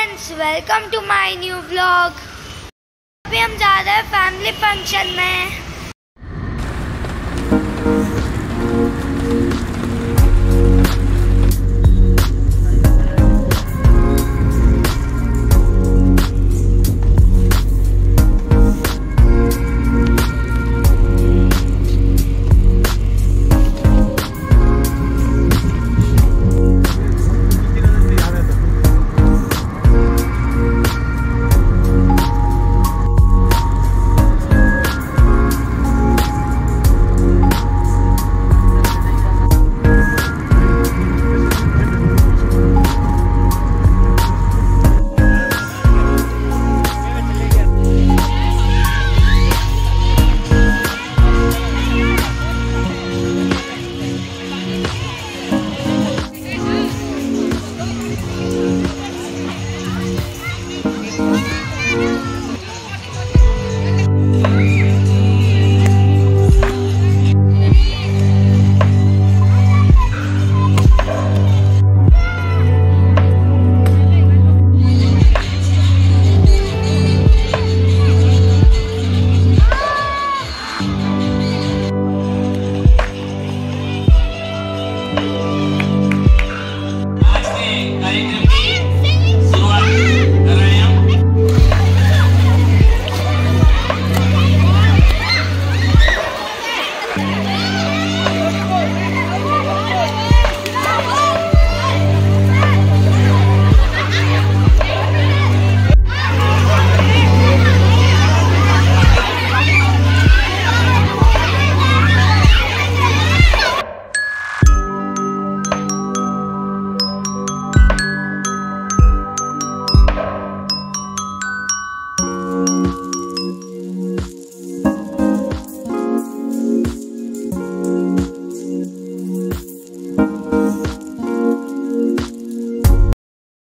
Friends welcome to my new blog अभी हम जा रहे हैं फैमिली फ़ंक्शन में।